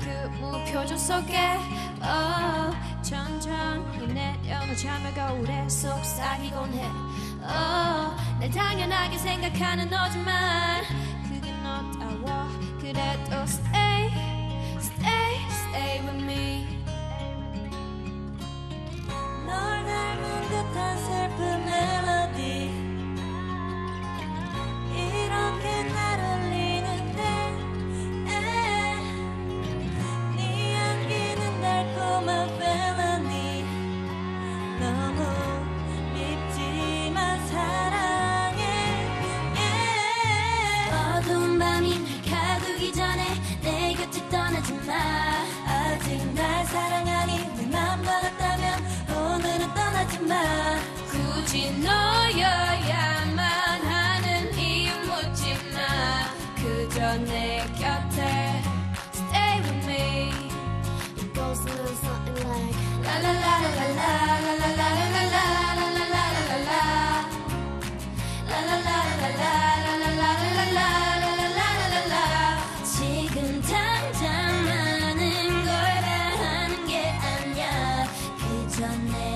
그 무표정 속에 oh, 천천히 내려놓 잠을 거울에 속삭이곤 해. oh, 날 당연하게 생각하는 너지만 그게 너다워 그래도 굳이 너여야만 하는 이유 묻지 마 그저 내 곁에 stay with me It goes a little something like la la la la la la la la la la la la la la la la la La la la la la la la la la la la la la la la la 지금 당장 많은 걸 바라는 게 아니야 그저 내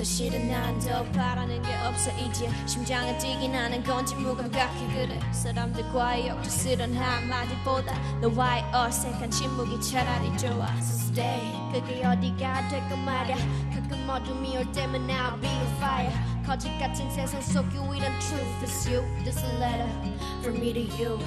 사실은 난더 바라는 게 없어 이제. 심장은 뛰긴 하는 건지 무감각해 그래. 사람들과의 역주스런 한마디보다 너와의 어색한 침묵이 차라리 좋아. So stay. 그게 어디가 될까 말야. 가끔 어둠이 올 때면 I'll be on fire. 거짓 같은 세상 속 유일한 truth. Is you This a letter from me to you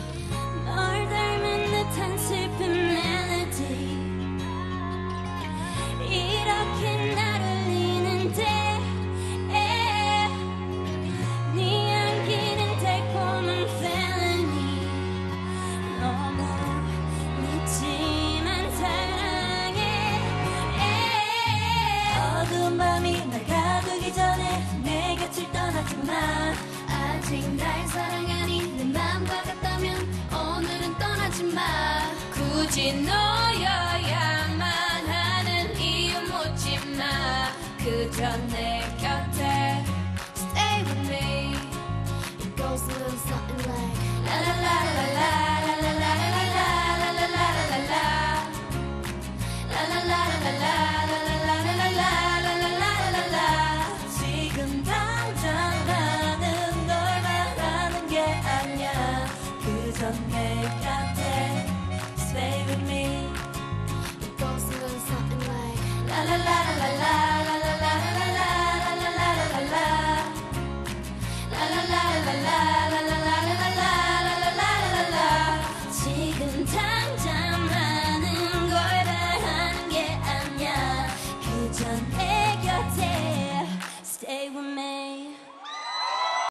마 아직 날 사랑하니 내 맘과 같다면 오늘은 떠나지 마. 굳이 너여야만 하는 이유 묻지 마. 그저 내 곁에 않냐 그전 내 곁에 Stay with me. It goes a little something like La la la la la.